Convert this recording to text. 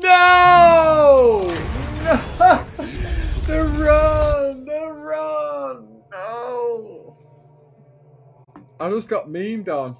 No! The run! The run! No! I just got memed on.